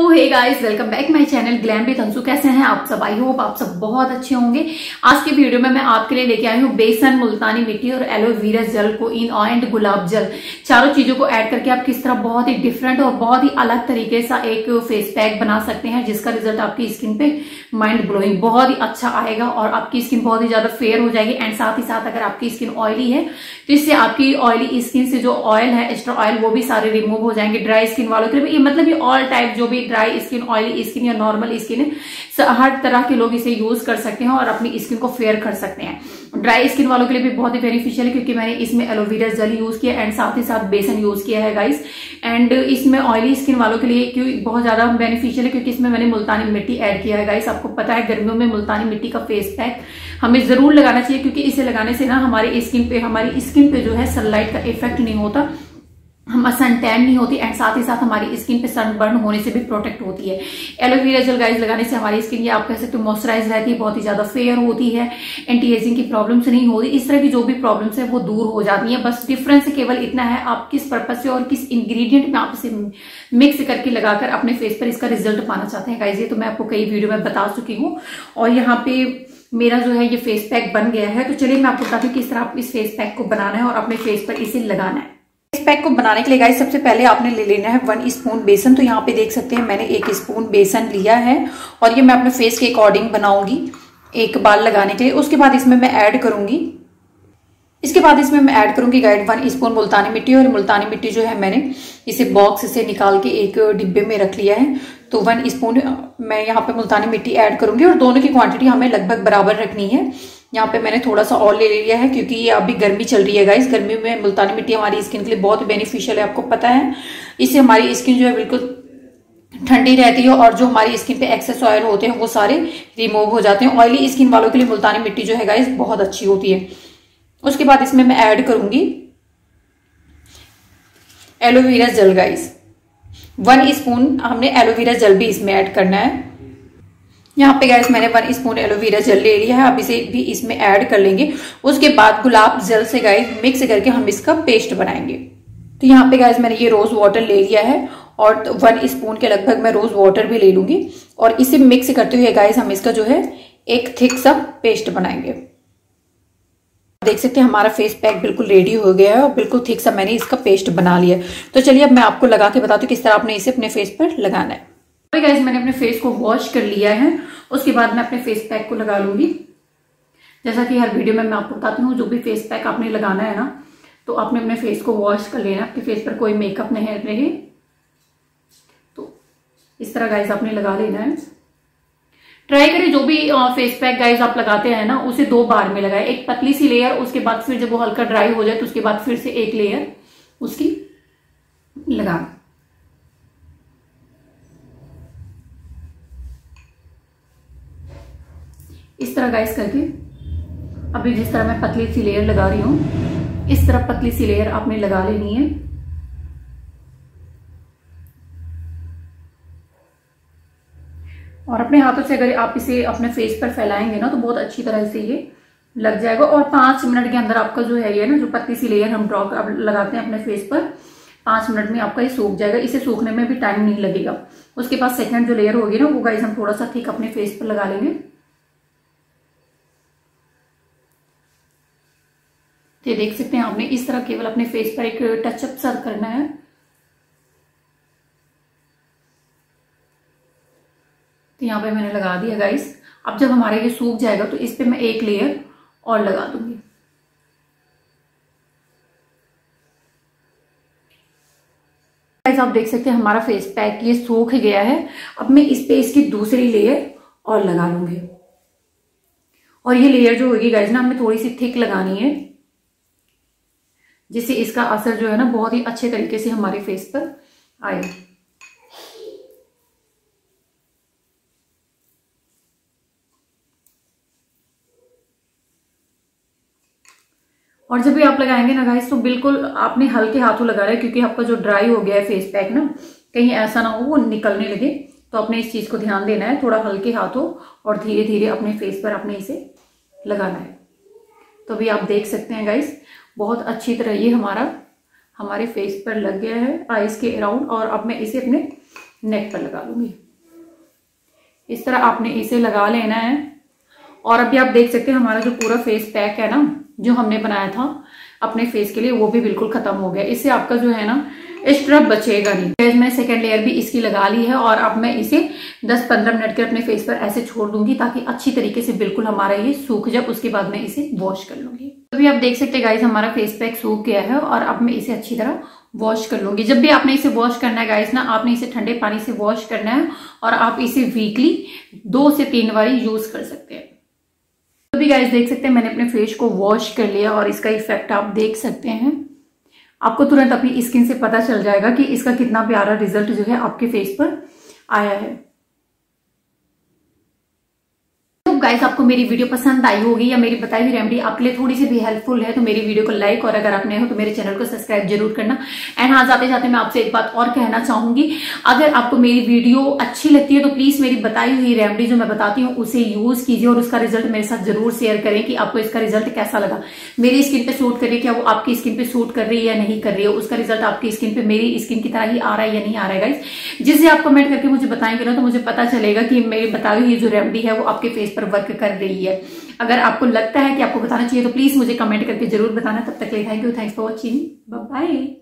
Hey guys welcome back my channel glam with Anshu कैसे हैं आप सब? आई होप आप सब बहुत अच्छे होंगे। आज की वीडियो में मैं आपके लिए लेके आई हूँ बेसन, मुल्तानी मिट्टी और एलोवेरा जल को इन एंड गुलाब जल चारों चीज़ों को ऐड करके आप किस तरह बहुत ही डिफरेंट और बहुत ही अलग तरीके से एक फेस पैक बना सकते हैं, जिसका रिज़ल्ट आपकी स्किन पे माइंड ब्लोइंग बहुत ही अच्छा आएगा और आपकी स्किन बहुत ही ज़्यादा फेयर हो जाएगी एंड साथ ही साथ अगर आपकी स्किन ऑयली है तो इससे आपकी ऑयली स्किन से जो ऑयल है एक्स्ट्रा ऑयल वो भी सारे रिमूव हो जाएँगे। ड्राई स्किन वालों के लिए मतलब ये ऑल टाइप जो भी ड्राई स्किन ऑयली स्किन या नॉर्मल स्किन हर तरह के लोग इसे यूज़ कर सकते हैं और अपनी स्किन को फेयर कर सकते हैं। ड्राई स्किन वालों के लिए भी बहुत ही बेनिफिशियल है क्योंकि मैंने इसमें aloe vera gel use and साथ ही साथ बेसन यूज़ किया है गाइस एंड इसमें ऑयली स्किन वालों के लिए क्यों बहुत ज़्यादा बेनिफिशियल है क्योंकि इसमें मैंने मुल्तानी मिट्टी ऐड किया है गाइस आपको पता है गर्मियों में मुल्तानी मिट्टी का फेस पैक हमें ज़रूर लगाना चाहिए क्योंकि इसे लगाने से ना हमारे स्किन पे, हमारी स्किन पे जो है सनलाइट का इफ़ेक्ट नहीं होता। सन टैन नहीं होती एंड साथ ही साथ हमारी स्किन पे सन बर्न होने से भी प्रोटेक्ट होती है। एलोवेरा जेल गाइस लगाने से हमारी स्किन ये आप कह सकते हो मॉइस्चराइज रहती है, बहुत ही ज़्यादा फेयर होती है। एंटी एजिंग की प्रॉब्लम्स नहीं होती। इस तरह की जो भी प्रॉब्लम्स है, वो दूर हो जाती है। बस डिफरेंस केवल इतना है, आप किस पर्पज से और किस इंग्रीडियंट में आप इसे मिक्स करके लगाकर अपने फेस पर इसका रिज़ल्ट पाना चाहते हैं। गाइज़ ये तो मैं आपको कई वीडियो में बता चुकी हूँ। और यहाँ पे मेरा जो है, ये फेस पैक बन गया है। तो चलिए मैं आपको बताती हूँ किस तरह आप इस फेस पैक को बनाना है और अपने फेस पर इसे लगाना है। पैक को बनाने के लिए गाइस सबसे पहले आपने ले लेना है वन स्पून बेसन। तो यहाँ पे देख सकते हैं, मैंने एक स्पून बेसन लिया है और ये मैं अपने फेस के अकॉर्डिंग बनाऊँगी एक बाल लगाने के लिए। उसके बाद इसमें मैं ऐड करूँगी। इसके बाद इसमें मैं ऐड करूँगी गाइड वन स्पून मुल्तानी मिट्टी और मुल्तानी मिट्टी जो है मैंने इसे बॉक्स से निकाल के एक डिब्बे में रख लिया है। तो वन स्पून मैं यहाँ पे मुल्तानी मिट्टी ऐड करूँगी और दोनों की क्वांटिटी हमें लगभग बराबर रखनी है। यहाँ पे मैंने थोड़ा सा और ले लिया है, क्योंकि ये अभी गर्मी चल रही है गाइस गर्मी में मुल्तानी मिट्टी हमारी स्किन के लिए बहुत बेनिफिशियल है, आपको पता है। इससे हमारी स्किन जो है बिल्कुल ठंडी रहती है, और जो हमारी स्किन पे एक्सेस ऑयल होते हैं, वो सारे रिमूव हो जाते हैं। ऑयली स्किन वालों के लिए मुल्तानी मिट्टी जो है गाइस बहुत अच्छी होती है। उसके बाद इसमें मैं ऐड करूँगी aloe vera gel guys one spoon हमने एलोवेरा जल भी इसमें ऐड करना है। यहाँ पे गैस मैंने वन स्पून एलोवेरा जेल ले लिया है अब इसे भी इसमें ऐड कर लेंगे। उसके बाद गुलाब जल से गाइस मिक्स करके हम इसका पेस्ट बनाएँगे। तो यहाँ पे गैस मैंने ये रोज वाटर ले लिया है और वन स्पून के लगभग मैं रोज वाटर भी ले लूँगी। और इसे मिक्स करते हुए गाइस हम इसका जो है एक थिक सा पेस्ट बनाएँगे। देख सकते हैं हमारा फेस पैक बिल्कुल रेडी हो गया है और बिल्कुल थिक सा मैंने इसका पेस्ट बना लिया तो चलिए अब मैं आपको लगा के बताती हूँ किस तरह आपने इसे अपने फेस पर लगाना है। गाइज़ मैंने अपने फेस को वॉश कर लिया है। उसके बाद मैं अपने फेस पैक को लगा लूँगी। जैसा कि हर वीडियो में मैं आपको बताती हूँ, जो भी फेस पैक आपने लगाना है ना तो आपने अपने फेस को वॉश कर लेना आपके फेस पर कोई मेकअप नहीं रहे। तो इस तरह गाइज़ आपने लगा लेना है। ट्राई करें जो भी फेस पैक गाइज़ आप लगाते हैं ना, उसे दो बार में लगाए। एक पतली सी लेयर उसके बाद फिर जब वो हल्का ड्राई हो जाए तो उसके बाद फिर से एक लेयर उसकी लगाना इस तरह गाइस करके, अभी जिस तरह मैं पतली सी लेयर लगा रही हूँ, इस तरह पतली सी लेयर आपने लगा लेनी है। और अपने हाथों से अगर आप इसे अपने फेस पर फैलाएँगे ना तो बहुत अच्छी तरह से ये लग जाएगा। और पाँच मिनट के अंदर आपका जो है ये ना, जो पतली सी लेयर हम ड्रॉ लगाते हैं अपने फेस पर, पाँच मिनट में आपका ये सूख जाएगा। इसे सूखने में भी टाइम नहीं लगेगा। उसके बाद सेकंड जो लेयर होगी ना, वो गाइस हम थोड़ा सा थिक अपने फेस पर लगा लेंगे। ये देख सकते हैं आपने, इस तरह केवल अपने फेस पर एक टचअप सा करना है। तो यहाँ पे मैंने लगा दिया गाइस अब जब हमारा ये सूख जाएगा तो इस पे मैं एक लेयर और लगा दूँगी। आप देख सकते हैं हमारा फेस पैक ये सूख गया है। अब मैं इस पे इसकी दूसरी लेयर और लगा लूँगी। और ये लेयर जो होगी गाइस ना, हमें थोड़ी सी थिक लगानी है। जिससे इसका असर जो है ना बहुत ही अच्छे तरीके से हमारे फेस पर आए। और जब भी आप लगाएँगे ना गाइस तो बिल्कुल आपने हल्के हाथों लगा रहे क्योंकि आपका जो ड्राई हो गया है फेस पैक ना, कहीं ऐसा ना हो वो निकलने लगे। तो आपने इस चीज़ को ध्यान देना है, थोड़ा हल्के हाथों और धीरे धीरे अपने फेस पर आपने इसे लगाना है। तो अभी आप देख सकते हैं गाइस बहुत अच्छी तरह ये हमारा, हमारे फेस पर लग गया है आईज के अराउंड और अब मैं इसे अपने नेक पर लगा लूँगी। इस तरह आपने इसे लगा लेना है। और अभी आप देख सकते हैं हमारा जो पूरा फेस पैक है ना, जो हमने बनाया था, अपने फेस के लिए वो भी बिल्कुल खत्म हो गया। इससे आपका जो है ना स्ट्रब बचेगा नहीं। फिर मैं सेकेंड लेयर भी इसकी लगा ली है, और अब मैं इसे 10-15 मिनट के अपने फेस पर ऐसे छोड़ दूँगी, ताकि अच्छी तरीके से बिल्कुल हमारा ये सूख जाए। उसके बाद मैं इसे वॉश कर लूँगी। अभी आप देख सकते हैं गाइस हमारा फेस पैक सूख गया है और अब मैं इसे अच्छी तरह वॉश कर लूँगी। जब भी आपने इसे वॉश करना है गाइस ना, आपने इसे ठंडे पानी से वॉश करना है और आप इसे वीकली दो से तीन बार यूज़ कर सकते हैं। तो भी गाइस देख सकते हैं, मैंने अपने फेस को वॉश कर लिया और इसका इफ़ेक्ट आप देख सकते हैं। आपको तुरंत अपनी स्किन से पता चल जाएगा कि इसका कितना प्यारा रिज़ल्ट जो है आपके फेस पर आया है। गाइस आपको मेरी वीडियो पसंद आई होगी या मेरी बताई हुई रेमेडी आपके लिए थोड़ी सी भी हेल्पफुल है तो मेरी वीडियो को लाइक और अगर आप नए हो तो मेरे चैनल को सब्सक्राइब ज़रूर करना। एंड हाँ जाते जाते मैं आपसे एक बात और कहना चाहूँगी। अगर आपको मेरी वीडियो अच्छी लगती है तो प्लीज़ मेरी बताई हुई रेमेडी जो मैं बताती हूँ, उसे यूज़ कीजिए और उसका रिज़ल्ट मेरे साथ ज़रूर शेयर करें कि आपको इसका रिज़ल्ट कैसा लगा। मेरी स्किन पे सूट करिए क्या वो आपकी स्किन पे सूट कर रही है या नहीं कर रही है? उसका रिज़ल्ट आपकी स्किन पे, मेरी स्किन की तरह ही आ रहा है या नहीं आ रहा है गाइस जिससे आप कमेंट करके मुझे बताएँगे ना तो मुझे पता चलेगा कि मेरी बताई हुई जो रेमेडी है, वो आपके फेस पर वर्क कर रही है। अगर आपको लगता है कि आपको बताना चाहिए तो प्लीज़ मुझे कमेंट करके ज़रूर बताना। तब तक ले thank you thanks for watching bye